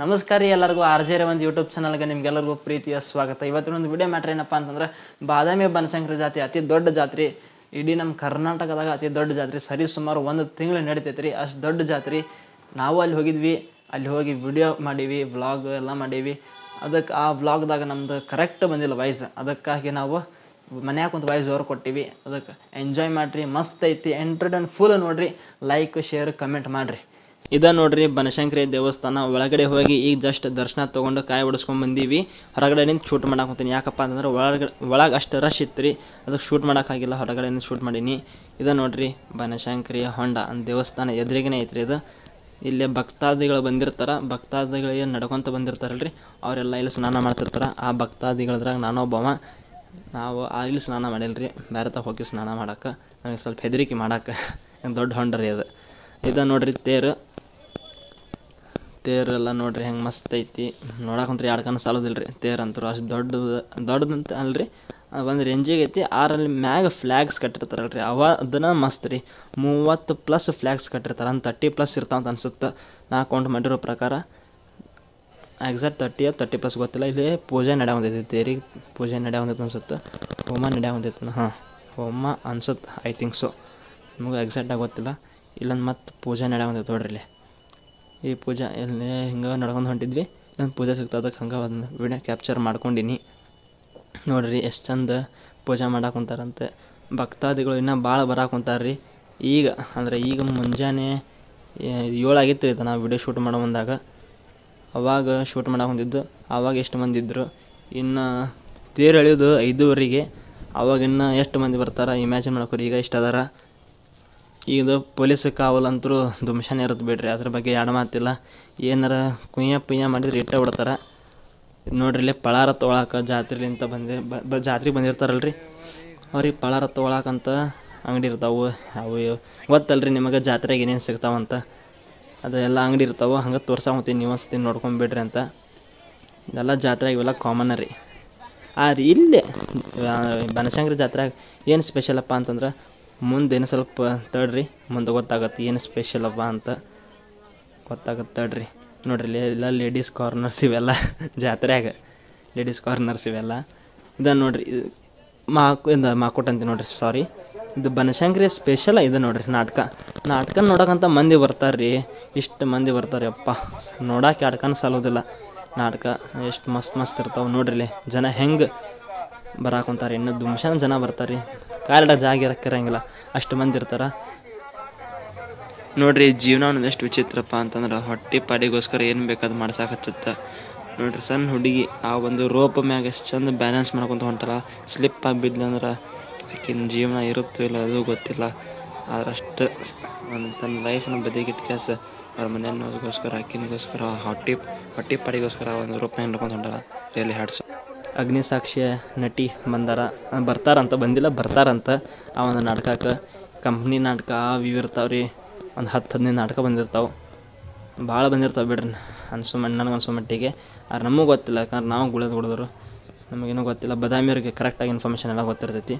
ನಮಸ್ಕಾರ ಎಲ್ಲರಿಗೂ R J ಒಂದು ಯೂಟ್ಯೂಬ್ ಚಾನಲ್ಗೆ ನಿಮ್ಗೆಲ್ಲರಿಗೂ ಪ್ರೀತಿಯ ಸ್ವಾಗತ. ಇವತ್ತಿನ ಒಂದು ವಿಡಿಯೋ ಮ್ಯಾಟ್ರ್ ಏನಪ್ಪ ಅಂತಂದ್ರೆ ಬಾದಾಮಿ ಬನಶಂಕರಿ ಜಾತಿ ಅತಿ ದೊಡ್ಡ ಜಾತ್ರೆ. ಇಡೀ ನಮ್ಮ ಕರ್ನಾಟಕದಾಗ ಅತಿ ದೊಡ್ಡ ಜಾತ್ರೆ. ಸರಿ ಸುಮಾರು ಒಂದು ತಿಂಗಳು ನಡೀತೈತೆ ರೀ. ಅಷ್ಟು ದೊಡ್ಡ ಜಾತ್ರೆ. ನಾವು ಅಲ್ಲಿ ಹೋಗಿದ್ವಿ. ಅಲ್ಲಿ ಹೋಗಿ ವಿಡಿಯೋ ಮಾಡೀವಿ ವ್ಲಾಗ್ ಎಲ್ಲ ಮಾಡೀವಿ. ಅದಕ್ಕೆ ಆ ವ್ಲಾಗ್ದಾಗ ನಮ್ದು ಕರೆಕ್ಟ್ ಬಂದಿಲ್ಲ ವಾಯ್ಸ್ ಅದಕ್ಕಾಗಿ ನಾವು ಮನ್ಯಾಗ ಕುಂತು ವಾಯ್ಸ್ ಓರ್ ಕೊಟ್ಟಿವಿ. ಅದಕ್ಕೆ ಎಂಜಾಯ್ ಮಾಡಿರಿ. ಮಸ್ತ್ ಐತಿ. ಎಂಟರ್ಟೈನ್ ಫುಲ್ ನೋಡಿರಿ. ಲೈಕ್ ಶೇರ್ ಕಮೆಂಟ್ ಮಾಡಿರಿ. ಇದ ನೋಡ್ರಿ ಬನಶಂಕರಿ ದೇವಸ್ಥಾನ. ಒಳಗಡೆ ಹೋಗಿ ಈಗ ಜಸ್ಟ್ ದರ್ಶನ ತೊಗೊಂಡು ಕಾಯಿ ಹೊಡಿಸ್ಕೊಂಡ್ ಬಂದೀವಿ. ಹೊರಗಡೆ ನಿಂತು ಶೂಟ್ ಮಾಡಕ್ಕೆ ಹೋಗ್ತೀನಿ ಯಾಕಪ್ಪ ಅಂತಂದ್ರೆ ಒಳಗಡೆ ಒಳಗೆ ಅಷ್ಟು ರಶ್ ಇತ್ತು ರೀ ಅದಕ್ಕೆ ಶೂಟ್ ಮಾಡೋಕ್ಕಾಗಿಲ್ಲ ಹೊರಗಡೆ ನಿಂತು ಶೂಟ್ ಮಾಡೀನಿ. ಇದ ನೋಡ್ರಿ ಬನಶಂಕರಿ ಹೊಂಡ ದೇವಸ್ಥಾನ ಎದುರಿಗೇನೆ ಐತ್ರಿ ಇದು. ಇಲ್ಲಿ ಭಕ್ತಾದಿಗಳು ಬಂದಿರ್ತಾರ. ಭಕ್ತಾದಿಗಳಿಗೆ ನಡ್ಕೊಂತ ಬಂದಿರ್ತಾರಲ್ರಿ? ಅವರೆಲ್ಲ ಇಲ್ಲಿ ಸ್ನಾನ ಮಾಡ್ತಿರ್ತಾರೆ. ಆ ಭಕ್ತಾದಿಗಳದ್ರಾಗ ನಾನೊಬ್ಬವ ನಾವು ಆ ಇಲ್ಲಿ ಸ್ನಾನ ಮಾಡಿಲ್ರಿ. ಬೇರೆ ಹೋಗಿ ಸ್ನಾನ ಮಾಡಕ್ಕೆ ನಮಗೆ ಸ್ವಲ್ಪ ಹೆದರಿಕೆ ಮಾಡಕ್ಕೆ ದೊಡ್ಡ ಹೊಂಡ್ರಿ ಅದು. ಇದು ನೋಡ್ರಿ ತೇರು. ತೇರೆಲ್ಲ ನೋಡ್ರಿ ಹೆಂಗೆ ಮಸ್ತ್ ಐತಿ. ನೋಡಕ್ಕಂತ್ರಿ ಎರಡು ಕಣ್ಣು ಸಾಲೋದಿಲ್ಲ ರೀ ತೇರು ಅಂತೂ ಅಷ್ಟು ದೊಡ್ಡದು ದೊಡ್ಡದಂತ ಅಲ್ರಿ. ಒಂದು ರೇಂಜಿಗೆ ಐತಿ. ಆರಲ್ಲಿ ಮ್ಯಾಗ ಫ್ಲ್ಯಾಗ್ಸ್ ಕಟ್ಟಿರ್ತಾರಲ್ರಿ. ಅವ ಅದನ್ನ ಮಸ್ತ್ ರೀ. ಮೂವತ್ತು ಪ್ಲಸ್ ಫ್ಲ್ಯಾಗ್ಸ್ ಕಟ್ಟಿರ್ತಾರೆ. ಒಂದು ತರ್ಟಿ ಪ್ಲಸ್ ಇರ್ತಾವಂತ ಅನ್ಸುತ್ತೆ. ನಾ ಕೌಂಟ್ ಮಾಡಿರೋ ಪ್ರಕಾರ. ಎಕ್ಸಾಕ್ಟ್ ತರ್ಟಿ ತರ್ಟಿ ಪ್ಲಸ್ ಗೊತ್ತಿಲ್ಲ. ಇಲ್ಲಿ ಪೂಜೆ ನಡೆಯ ಹೊಂದೈತಿ ತೇರಿಗೆ ಪೂಜೆ ನಡೆಯ ಹೊಂದೈತೆ ಅನ್ಸುತ್ತೆ. ಹೋಮ ನಡೆಯ ಹೊಂದೈತೆ ಹಾಂ, ಹೋಮ ಅನ್ಸುತ್ತೆ. ಐ ಥಿಂಕ್ ಸೊ ನಮಗೆ ಎಕ್ಸಾಕ್ಟಾಗಿ ಗೊತ್ತಿಲ್ಲ. ಇಲ್ಲೊಂದು ಮತ್ತೆ ಪೂಜೆ ನಡೆಯ ಹೊಂದೈತೆ ನೋಡ್ರಿ ಇಲ್ಲಿ. ಈ ಪೂಜಾ ಎಲ್ಲಿ ಹಿಂಗೆ ನಡ್ಕೊಂಡು ಹೊಂಟಿದ್ವಿ. ನಂಗೆ ಪೂಜೆ ಸಿಗ್ತದೆ ಅದಕ್ಕೆ ಹಂಗೆ ಒಂದು ವಿಡಿಯೋ ಕ್ಯಾಪ್ಚರ್ ಮಾಡ್ಕೊಂಡಿನಿ. ನೋಡ್ರಿ ಎಷ್ಟು ಚಂದ ಪೂಜೆ ಮಾಡಕ್ಕೆ ಕುಂತಾರಂತೆ. ಭಕ್ತಾದಿಗಳು ಇನ್ನೂ ಭಾಳ ಬರಕ್ಕೆ ಕುಂತಾರ್ರಿ. ಈಗ, ಅಂದರೆ ಈಗ ಮುಂಜಾನೆ ಏಳಾಗಿತ್ತು ಏಳು ಆಗಿತ್ತು ನಾವು ವಿಡಿಯೋ ಶೂಟ್ ಮಾಡೋ ಬಂದಾಗ ಅವಾಗ ಶೂಟ್ ಮಾಡಕ್ಕೆ ಹೊಂದಿದ್ದು ಆವಾಗ ಎಷ್ಟು ಮಂದಿ ಇದ್ದರು ಇನ್ನು ತೇರು ಎಳೆಯೋದು ಐದೂವರೆಗೆ. ಅವಾಗ ಇನ್ನು ಎಷ್ಟು ಮಂದಿ ಬರ್ತಾರೆ ಇಮ್ಯಾಜಿನ್ ಮಾಡ್ಕೊರಿ, ಈಗ ಇಷ್ಟು ಅದಾರ. ಇದು ಪೊಲೀಸ್ ಕಾವಲಂತರೂ ದುಮ್ಶಾನೆ ಇರುತ್ತೆ ಬಿಡ್ರಿ ಅದ್ರ ಬಗ್ಗೆ ಎರಡು ಮಾತಿಲ್ಲ. ಏನಾರ ಕುಯ್ಯ ಪುಯ್ಯ ಮಾಡಿದ್ರೆ ಇಟ್ಟ ಬಿಡ್ತಾರೆ. ನೋಡ್ರಿಲ್ಲೇ ನೋಡ್ರಿ ಇಲ್ಲಿ ಪಳಾರ ತೊಗೊಳಕ್ಕೆ ಜಾತ್ರೆಲಿಂತ ಬಂದಿ ಬ ಜಾತ್ರೆಗೆ ಬಂದಿರ್ತಾರಲ್ರಿ. ಅವ್ರಿಗೆ ಪಳಾರ ತೊಗೊಳಕಂತ ಅಂಗಡಿ ಇರ್ತಾವೆ. ಅವು ಗೊತ್ತಲ್ರಿ ನಿಮಗೆ ಜಾತ್ರೆಗೆ ಏನೇನು ಸಿಗ್ತಾವಂತ ಅದು ಎಲ್ಲ ಅಂಗಡಿ ಇರ್ತಾವೆ. ಹಂಗೆ ತೋರ್ಸಾ ಹೋಗ್ತೀನಿ ನೀವು ಒಂದ್ಸತಿ ನೋಡ್ಕೊಂಬಿಡ್ರಿ ಅಂತ. ಇದೆಲ್ಲ ಜಾತ್ರೆಗೆ ಇವೆಲ್ಲ ಕಾಮನ್ ರೀ. ಆ ಇಲ್ಲೇ ಆ, ಬನಶಂಕರಿ ಜಾತ್ರೆಗೆ ಏನು ಸ್ಪೆಷಲಪ್ಪ ಅಂತಂದ್ರೆ ಮುಂದೆ ಏನು ಸ್ವಲ್ಪ ತಡ್ರಿ, ಮುಂದೆ ಗೊತ್ತಾಗತ್ತೆ ಏನು ಸ್ಪೆಷಲ್ ಅಪ್ಪ ಅಂತ. ಗೊತ್ತಾಗತ್ತೆ ತಡ್ರಿ. ನೋಡ್ರಿ ಎಲ್ಲ ಲೇಡೀಸ್ ಕಾರ್ನರ್ಸ್ ಇವೆಲ್ಲ, ಜಾತ್ರೆಯಾಗ ಲೇಡೀಸ್ ಕಾರ್ನರ್ಸ್ ಇವೆಲ್ಲ. ಇದು ನೋಡ್ರಿ ಮಾಕು ಇದು ಮಾಕೋಟ್ ಅಂತ ನೋಡ್ರಿ ಸಾರಿ ಇದು ಬನಶಂಕರಿ ಸ್ಪೆಷಲ್ ಇದು ನೋಡ್ರಿ, ನಾಟಕ. ನಾಟಕ ನೋಡಕ್ಕಂತ ಮಂದಿ ಬರ್ತಾರೆ ರೀ ಇಷ್ಟು ಮಂದಿ ಬರ್ತಾರೆ ಅಪ್ಪ. ನೋಡೋಕೆ ಆಡ್ಕನ ಸಾಲೋದಿಲ್ಲ. ನಾಟಕ ಎಷ್ಟು ಮಸ್ತ್ ಮಸ್ತ್ ಇರ್ತಾವೆ ನೋಡ್ರಿ ಜನ ಹೆಂಗೆ ಬರಾಕೊಂತಾರೆ ಇನ್ನು ದುಮ್ಶಾನ ಜನ ಬರ್ತಾರೆ ರೀ ಕಾಲಿಡ ಜಾಗ ಇರಕ್ಕಿರಂಗಿಲ್ಲ. ಅಷ್ಟು ಮಂದಿ ಇರ್ತಾರೆ. ನೋಡ್ರಿ ಜೀವನ ಎಷ್ಟು ವಿಚಿತ್ರಪ್ಪ ಅಂತಂದ್ರೆ ಹೊಟ್ಟೆ ಪಾಡಿಗೋಸ್ಕರ ಏನು ಬೇಕಾದ್ ಮಾಡ್ಸಾಕತ್ತ ನೋಡ್ರಿ, ಸಣ್ಣ ಹುಡುಗಿ, ಆ ಒಂದು ರೋಪ್ ಮ್ಯಾಗ ಎಷ್ಟು ಚಂದ ಬ್ಯಾಲೆನ್ಸ್ ಮಾಡ್ಕೊಂತ ಹೊಂಟಲ್ಲ ಸ್ಲಿಪ್ ಆಗಿ ಬಿದ್ಲಂದ್ರೆ ಆಕಿನ ಜೀವನ ಇರುತ್ತೋ ಇಲ್ಲ ಅದು ಗೊತ್ತಿಲ್ಲ. ಆದ್ರೆ ಅಷ್ಟು ತನ್ನ ಲೈಫ್ನ ಬದಿಗಿಟ್ಟು ಕೆಲಸ ಅವ್ರ ಮನೆಯನ್ನೋದಕ್ಕೋಸ್ಕರ ಆಕಿನಗೋಸ್ಕರ, ಹೊಟ್ಟೆ ಹೊಟ್ಟೆ ಪಾಡಿಗೋಸ್ಕರ ಒಂದು ರೋಪ್ ಮ್ಯಾಗ ನಡ್ಕೊಂತ ಹೊಂಟಲ್ಲ ರಿಯಲಿ ಹ್ಯಾಡ್ಸ್ ಅಗ್ನಿ ಸಾಕ್ಷಿಯ ನಟಿ ಬಂದಾರ, ಬರ್ತಾರಂತ, ಬಂದಿಲ್ಲ, ಬರ್ತಾರಂತ ಆ ಒಂದು ನಾಟಕಕ್ಕೆ. ಕಂಪ್ನಿ ನಾಟಕ ಅವು ಇರ್ತಾವ್ರಿ ಒಂದು ಹತ್ತು ಹದಿನೈದು ನಾಟಕ ಬಂದಿರ್ತಾವೆ. ಭಾಳ ಬಂದಿರ್ತಾವೆ ಬಿಡ್ರಿ ಅನ್ಸೋ ಮಟ್ಟ ನನಗೆ ಅನ್ಸೋ ಮಟ್ಟಿಗೆ. ಆದ್ರೆ ನಮಗೆ ಗೊತ್ತಿಲ್ಲ, ಯಾಕಂದ್ರೆ ನಾವು ಗುಳಿದು ಕುಡಿದ್ರು ನಮಗೇನೂ ಗೊತ್ತಿಲ್ಲ. ಬದಾಮಿಯವ್ರಿಗೆ ಕರೆಕ್ಟಾಗಿ ಇನ್ಫಾರ್ಮೇಷನ್ ಎಲ್ಲ ಗೊತ್ತಿರ್ತೈತಿ.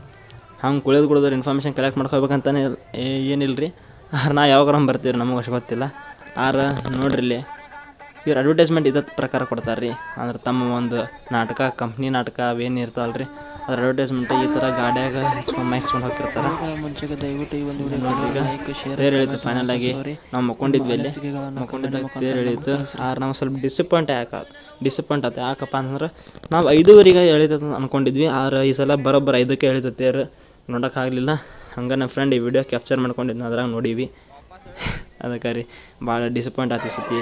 ಹಂಗೆ ಕುಳಿದು ಕುಡಿದ್ರೆ ಇನ್ಫಾರ್ಮೇಷನ್ ಕಲೆಕ್ಟ್ ಮಾಡ್ಕೋಬೇಕಂತಾನೆ ಏನಿಲ್ಲ ರೀ ಆದ್ರೆ ನಾ ಯಾವಾಗ ಬರ್ತೀವಿ ನಮಗೆ ಅಷ್ಟು ಗೊತ್ತಿಲ್ಲ. ಆದ್ರೆ ನೋಡ್ರಿ ಇಲ್ಲಿ. ಇವ್ರು ಅಡ್ವರ್ಟೈಸ್ಮೆಂಟ್ ಇದ್ದ ಪ್ರಕಾರ ಕೊಡ್ತಾರೆ ರೀ ಅಂದ್ರೆ ತಮ್ಮ ಒಂದು ನಾಟಕ ಕಂಪ್ನಿ ನಾಟಕ ಅವೇನು ಇರ್ತಾವಲ್ಲ ರೀ ಅದ್ರ ಅಡ್ವರ್ಟೈಸ್ಮೆಂಟ್ ಈ ಥರ ಗಾಡ್ಯಾಗ ಹಚ್ಕೊಂಡು ಮೈಕ್ ಹೋಗಿರ್ತಾರೆ ಮುಂಚೆಗೆ ದಯವಿಟ್ಟು ಈ ಒಂದು ತೇರು ಫೈನಲ್ ಆಗಿ ನಾವು ಮಕ್ಕೊಂಡಿದ್ವಿ ಅಲ್ಲಿ. ಮಕ್ಕೊಂಡಿದ್ದಾಗ ತೇರು ನಾವು ಸ್ವಲ್ಪ ಡಿಸಪಾಯಿಂಟ್ ಯಾಕೆ ಡಿಸಪಾಯಿಂಟ್ ಆಯ್ತು ಯಾಕಪ್ಪ ಅಂತಂದ್ರೆ ನಾವು ಐದೂವರೆಗೆ ಎಳೀತದ ಅನ್ಕೊಂಡಿದ್ವಿ. ಆದ್ರೆ ಈ ಸಲ ಬರೋಬ್ಬರ ಐದಕ್ಕೆ ಹೇಳಿದ ತೇರು ನೋಡೋಕ್ಕಾಗಲಿಲ್ಲ ಹಂಗೆ ನಮ್ಮ ಫ್ರೆಂಡ್ ಈ ವಿಡಿಯೋ ಕ್ಯಾಪ್ಚರ್ ಮಾಡ್ಕೊಂಡಿದ್ನ ಅದ್ರಾಗ ನೋಡೀವಿ. ಅದಕ್ಕೆ ರೀ ಭಾಳ ಡಿಸಪಾಯಿಂಟ್ ಆಯ್ತು ಸತಿ.